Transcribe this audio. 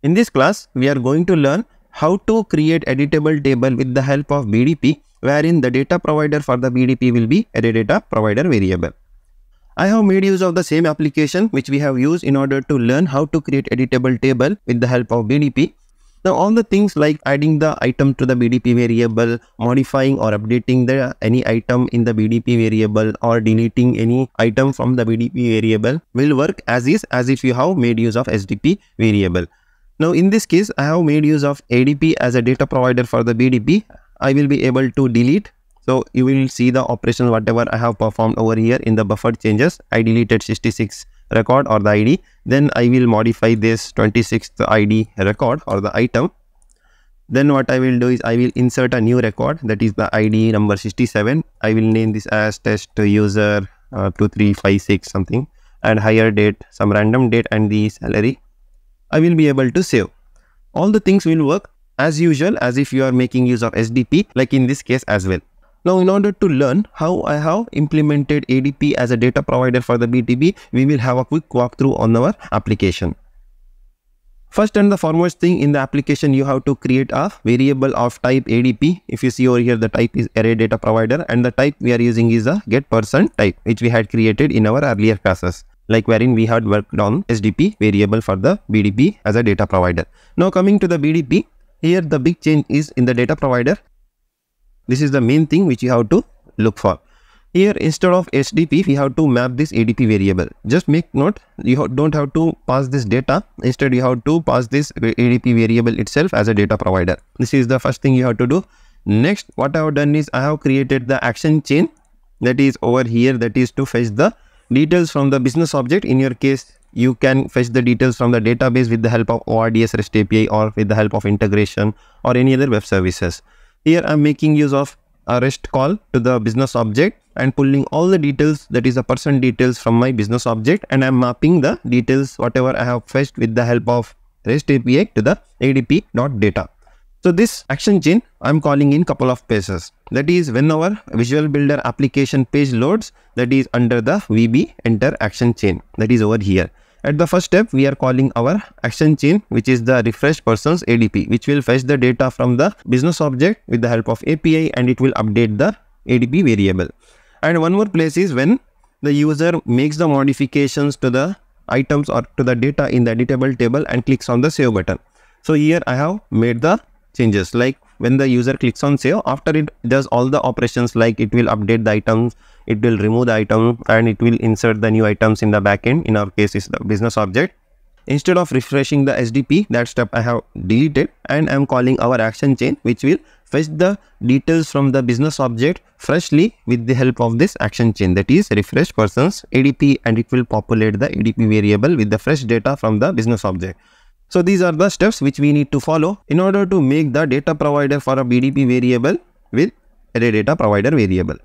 In this class, we are going to learn how to create editable table with the help of BDP wherein the data provider for the BDP will be a data provider variable. I have made use of the same application which we have used in order to learn how to create editable table with the help of BDP. Now all the things like adding the item to the BDP variable, modifying or updating the any item in the BDP variable or deleting any item from the BDP variable will work as is as if you have made use of SDP variable. Now in this case, I have made use of ADP as a data provider for the BDP. I will be able to delete. So you will see the operation whatever I have performed over here in the buffer changes. I deleted 66 record or the ID. Then I will modify this 26th ID record or the item. Then what I will do is I will insert a new record that is the ID number 67. I will name this as test user uh, 2356 something and hire date some random date and the salary I will be able to save. All the things will work as usual as if you are making use of SDP like in this case as well. Now in order to learn how I have implemented ADP as a data provider for the BDP, we will have a quick walkthrough on our application. First and the foremost thing in the application, you have to create a variable of type ADP. If you see over here, the type is array data provider and the type we are using is a get person type, which we had created in our earlier classes like wherein we had worked on SDP variable for the BDP as a data provider. Now coming to the BDP, here the big change is in the data provider. This is the main thing which you have to look for. Here instead of SDP, we have to map this ADP variable. Just make note, you don't have to pass this data. Instead, you have to pass this ADP variable itself as a data provider. This is the first thing you have to do. Next, what I have done is I have created the action chain that is over here that is to fetch the details from the business object. In your case, you can fetch the details from the database with the help of ORDS REST API or with the help of integration or any other web services. Here I'm making use of a REST call to the business object and pulling all the details that is the person details from my business object and I'm mapping the details whatever I have fetched with the help of REST API to the adp.data. So this action chain, I'm calling in couple of paces. That is when our Visual Builder application page loads, that is under the VB enter action chain. That is over here. At the first step, we are calling our action chain, which is the refresh persons ADP, which will fetch the data from the business object with the help of API and it will update the ADP variable. And one more place is when the user makes the modifications to the items or to the data in the editable table and clicks on the save button. So here I have made the changes like when the user clicks on save after it does all the operations like it will update the items it will remove the item and it will insert the new items in the backend. In our case is the business object. Instead of refreshing the sdp that step i have deleted and i'm calling our action chain which will fetch the details from the business object freshly with the help of this action chain. That is refresh persons adp and it will populate the adp variable with the fresh data from the business object so these are the steps which we need to follow in order to make the data provider for a BDP variable with array data provider variable.